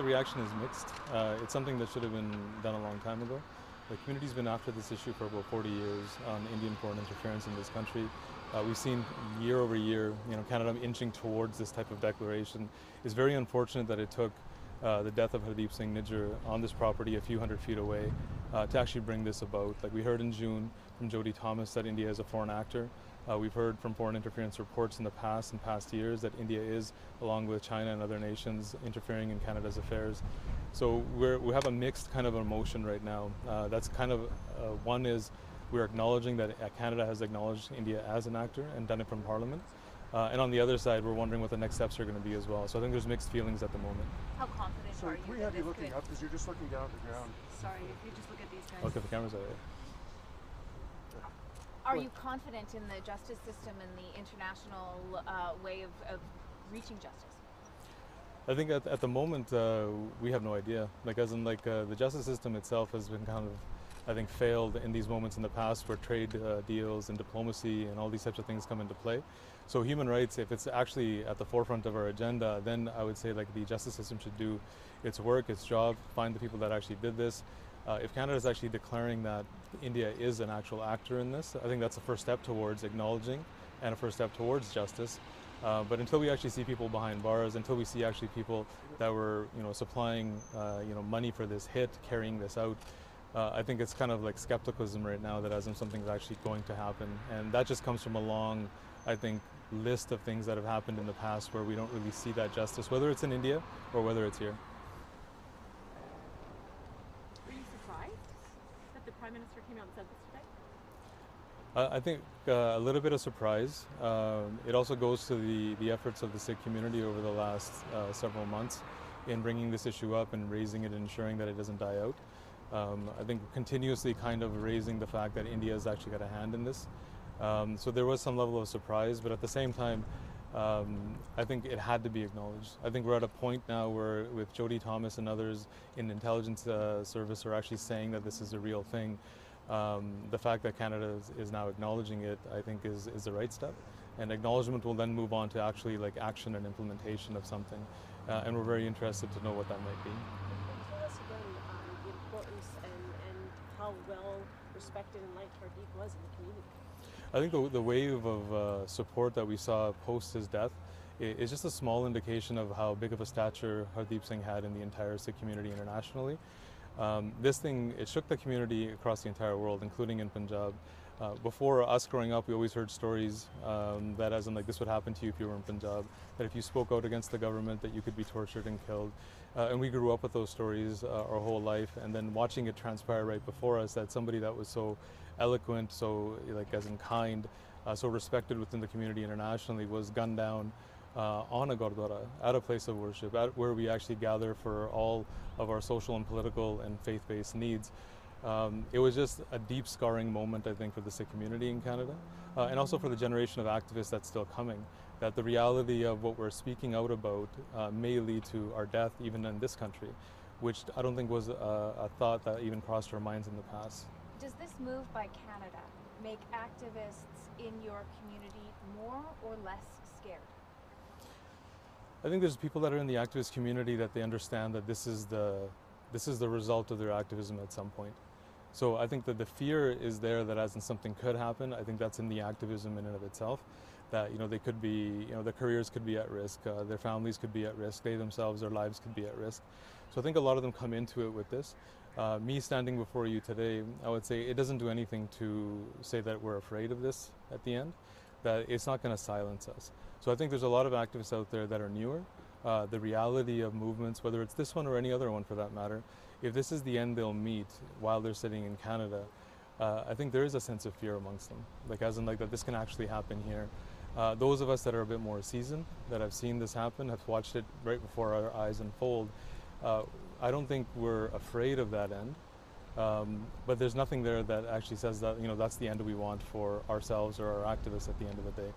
the reaction is mixed. Uh, it's something that should have been done a long time ago. The community's been after this issue for about 40 years on Indian foreign interference in this country. Uh, we've seen year over year, you know, Canada inching towards this type of declaration. It's very unfortunate that it took uh, the death of Hardeep Singh Nijjar on this property a few hundred feet away uh, to actually bring this about. Like we heard in June from Jody Thomas that India is a foreign actor. Uh, we've heard from foreign interference reports in the past and past years that India is, along with China and other nations, interfering in Canada's affairs. So we're, we have a mixed kind of emotion right now. Uh, that's kind of uh, one is we're acknowledging that Canada has acknowledged India as an actor and done it from Parliament. Uh, and on the other side, we're wondering what the next steps are going to be as well. So I think there's mixed feelings at the moment. How confident So are can you we have you looking could, up because you're just looking down at the ground. sorry, if you just look at these guys. Okay, the cameras are there. Are you confident in the justice system and the international uh, way of, of reaching justice? I think at, at the moment uh, we have no idea. Like as in like uh, the justice system itself has been kind of, I think, failed in these moments in the past where trade uh, deals and diplomacy and all these types of things come into play. So human rights, if it's actually at the forefront of our agenda, then I would say like the justice system should do its work, its job, find the people that actually did this. Uh, if Canada is actually declaring that India is an actual actor in this, I think that's a first step towards acknowledging and a first step towards justice. Uh, but until we actually see people behind bars, until we see actually people that were, you know, supplying, uh, you know, money for this hit, carrying this out, uh, I think it's kind of like skepticism right now that as if something's actually going to happen, and that just comes from a long, I think, list of things that have happened in the past where we don't really see that justice, whether it's in India or whether it's here. Were you surprised that the Prime Minister came out and said this today? Uh, I think uh, a little bit of surprise. Um, it also goes to the, the efforts of the Sikh community over the last uh, several months in bringing this issue up and raising it and ensuring that it doesn't die out. Um, I think continuously kind of raising the fact that India has actually got a hand in this. Um, so there was some level of surprise, but at the same time, um, I think it had to be acknowledged. I think we're at a point now where, with Jody Thomas and others in intelligence uh, service, are actually saying that this is a real thing. Um, the fact that Canada is, is now acknowledging it, I think, is, is the right step. And acknowledgement will then move on to actually like action and implementation of something. Uh, and we're very interested to know what that might be. Tell us again um, the importance and, and how well respected and liked Hardeep was in the community. I think the, the wave of uh, support that we saw post his death is just a small indication of how big of a stature Hardeep Singh had in the entire Sikh community internationally. Um, this thing, it shook the community across the entire world, including in Punjab. Uh, before us growing up, we always heard stories um, that, as in, like, this would happen to you if you were in Punjab, that if you spoke out against the government, that you could be tortured and killed. Uh, and we grew up with those stories uh, our whole life, and then watching it transpire right before us, that somebody that was so eloquent, so like as in kind, uh, so respected within the community internationally, was gunned down uh, on a gurdwara at a place of worship, at where we actually gather for all of our social and political and faith-based needs. Um, it was just a deep scarring moment, I think, for the Sikh community in Canada, uh, and also for the generation of activists that's still coming. That the reality of what we're speaking out about uh, may lead to our death, even in this country, which I don't think was a, a thought that even crossed our minds in the past. Does this move by Canada make activists in your community more or less scared? I think there's people that are in the activist community that they understand that this is the this is the result of their activism at some point. So I think that the fear is there that as in something could happen. I think that's in the activism in and of itself. That you know they could be you know their careers could be at risk, uh, their families could be at risk, they themselves, their lives could be at risk. So I think a lot of them come into it with this. Uh, me standing before you today, I would say it doesn't do anything to say that we're afraid of this at the end. That it's not going to silence us. So I think there's a lot of activists out there that are newer. Uh, the reality of movements, whether it's this one or any other one for that matter, if this is the end they'll meet while they're sitting in Canada, uh, I think there is a sense of fear amongst them. Like as in like that this can actually happen here. Uh, those of us that are a bit more seasoned, that have seen this happen, have watched it right before our eyes unfold, uh, I don't think we're afraid of that end. Um, but there's nothing there that actually says that you know that's the end we want for ourselves or our activists at the end of the day.